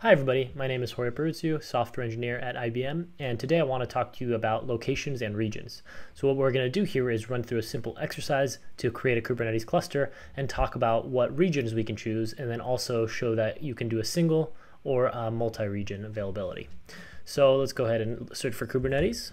Hi everybody, my name is Horea Porutiu, software engineer at IBM, and today I want to talk to you about locations and regions. So what we're going to do here is run through a simple exercise to create a Kubernetes cluster and talk about what regions we can choose, and then also show that you can do a single or a multi-region availability. So let's go ahead and search for Kubernetes.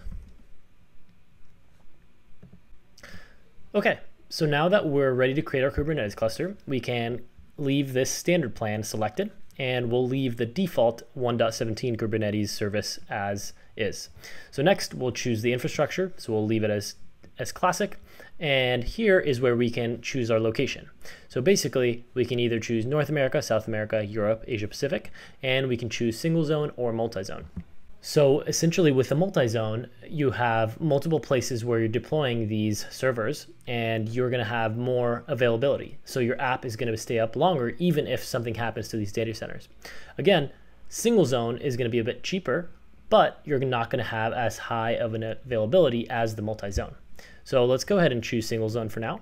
Okay, so now that we're ready to create our Kubernetes cluster, we can leave this standard plan selected and we'll leave the default 1.17 Kubernetes service as is. So next we'll choose the infrastructure. So we'll leave it as, as classic. And here is where we can choose our location. So basically we can either choose North America, South America, Europe, Asia Pacific, and we can choose single zone or multi-zone. So essentially with the multi-zone, you have multiple places where you're deploying these servers and you're gonna have more availability. So your app is gonna stay up longer even if something happens to these data centers. Again, single zone is gonna be a bit cheaper, but you're not gonna have as high of an availability as the multi-zone. So let's go ahead and choose single zone for now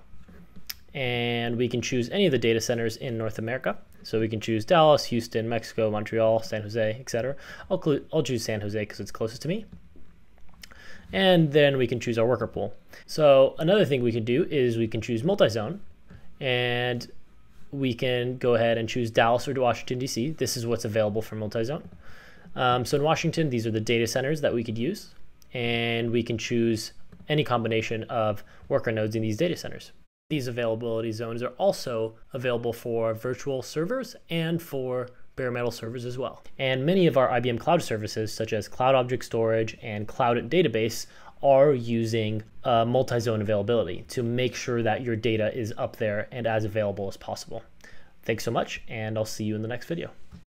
and we can choose any of the data centers in North America. So we can choose Dallas, Houston, Mexico, Montreal, San Jose, etc. I'll, I'll choose San Jose because it's closest to me. And then we can choose our worker pool. So another thing we can do is we can choose multi-zone and we can go ahead and choose Dallas or Washington, D.C. This is what's available for multi-zone. Um, so in Washington, these are the data centers that we could use. And we can choose any combination of worker nodes in these data centers. These availability zones are also available for virtual servers and for bare metal servers as well. And many of our IBM cloud services, such as Cloud Object Storage and Cloud Database, are using uh, multi-zone availability to make sure that your data is up there and as available as possible. Thanks so much, and I'll see you in the next video.